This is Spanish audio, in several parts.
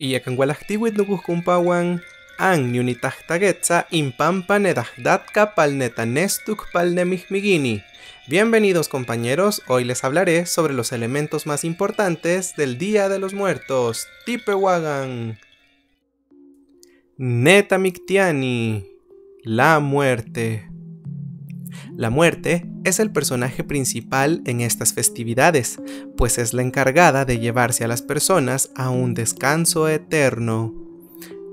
y yakanwalajtiwit nukuhkumpawan an niunitahtagetza impampa nedahdatka palnetanestuk palnemihmigini. Bienvenidos compañeros, hoy les hablaré sobre los elementos más importantes del Día de los Muertos, Tipewagan. Netamictiani, la muerte. La muerte es el personaje principal en estas festividades, pues es la encargada de llevarse a las personas a un descanso eterno.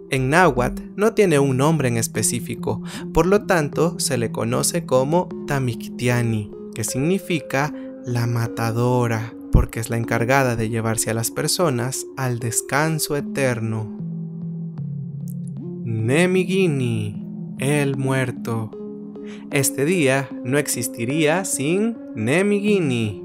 En náhuatl no tiene un nombre en específico, por lo tanto se le conoce como Tamictiani, que significa la matadora, porque es la encargada de llevarse a las personas al descanso eterno. Nemigini, el muerto. Este día no existiría sin Nemigini.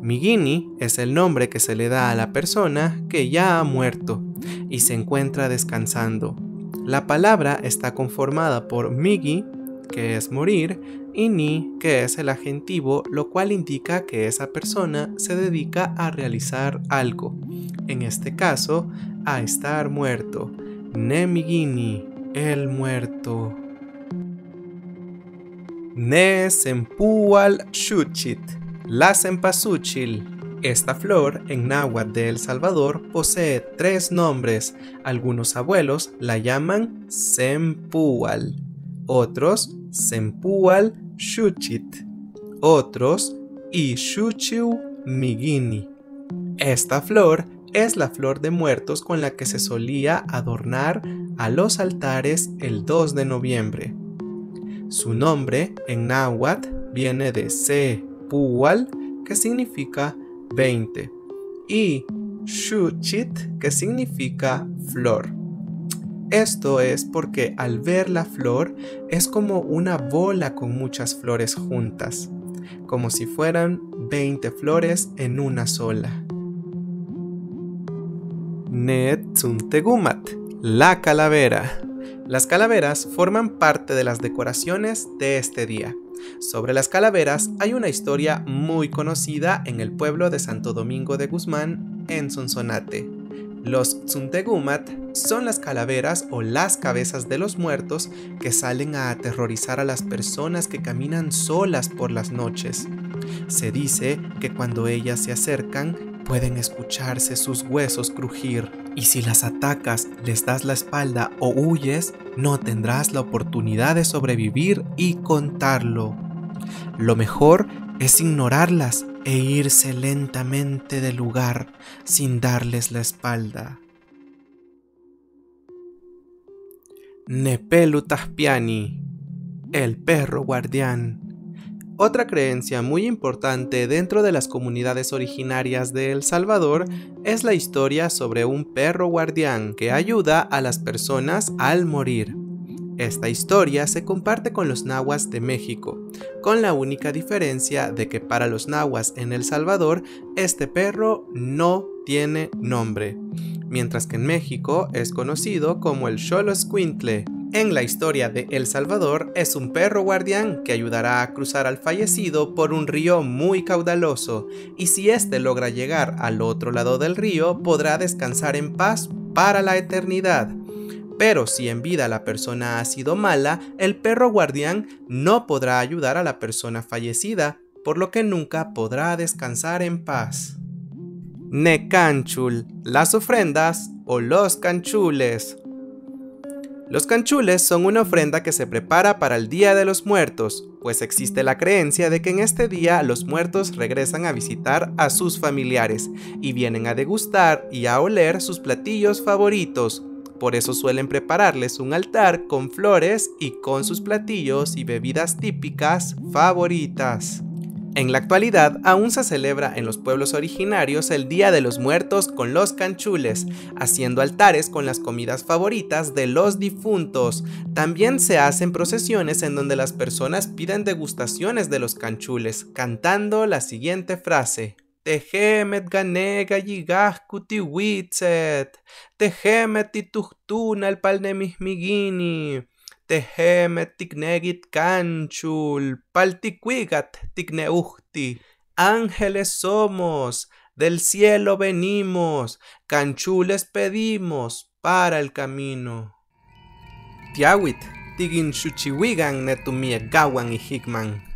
Migini es el nombre que se le da a la persona que ya ha muerto y se encuentra descansando. La palabra está conformada por Migi, que es morir, y Ni, que es el adjetivo, lo cual indica que esa persona se dedica a realizar algo. En este caso, a estar muerto. Nemigini, el muerto. Ne Sempual Shuchit, la Cempasúchil. Esta flor en náhuatl de El Salvador posee tres nombres. Algunos abuelos la llaman Sempual, otros Sempual Shuchit, otros Ishuchiu Migini. Esta flor es la flor de muertos con la que se solía adornar a los altares el 2 de noviembre. Su nombre en náhuatl viene de Se Pual, que significa 20, y Shuchit, que significa flor. Esto es porque al ver la flor es como una bola con muchas flores juntas, como si fueran 20 flores en una sola. Netzuntegumat, la calavera. Las calaveras forman parte de las decoraciones de este día. Sobre las calaveras hay una historia muy conocida en el pueblo de Santo Domingo de Guzmán, en Sonsonate. Los Tsuntegumat son las calaveras o las cabezas de los muertos que salen a aterrorizar a las personas que caminan solas por las noches. Se dice que cuando ellas se acercan, pueden escucharse sus huesos crujir, y si las atacas, les das la espalda o huyes, no tendrás la oportunidad de sobrevivir y contarlo. Lo mejor es ignorarlas e irse lentamente del lugar sin darles la espalda. Nepelu Taspiani, el perro guardián. Otra creencia muy importante dentro de las comunidades originarias de El Salvador es la historia sobre un perro guardián que ayuda a las personas al morir. Esta historia se comparte con los nahuas de México, con la única diferencia de que para los nahuas en El Salvador este perro no tiene nombre, mientras que en México es conocido como el Xoloscuintle en la historia de El Salvador es un perro guardián que ayudará a cruzar al fallecido por un río muy caudaloso y si éste logra llegar al otro lado del río podrá descansar en paz para la eternidad. Pero si en vida la persona ha sido mala, el perro guardián no podrá ayudar a la persona fallecida, por lo que nunca podrá descansar en paz. Necanchul, las ofrendas o los canchules. Los canchules son una ofrenda que se prepara para el Día de los Muertos, pues existe la creencia de que en este día los muertos regresan a visitar a sus familiares y vienen a degustar y a oler sus platillos favoritos. Por eso suelen prepararles un altar con flores y con sus platillos y bebidas típicas favoritas. En la actualidad aún se celebra en los pueblos originarios el Día de los Muertos con los canchules, haciendo altares con las comidas favoritas de los difuntos. También se hacen procesiones en donde las personas piden degustaciones de los canchules, cantando la siguiente frase. Tehemet ganega yigahkuti witzet, tehemet tituhtuna el palnemismigini. Tehemet tiknegit kanchul, paltikuigat tikneuhti. ángeles somos, del cielo venimos, canchules pedimos para el camino. Tiawit, tigin netumie gawan y hikman.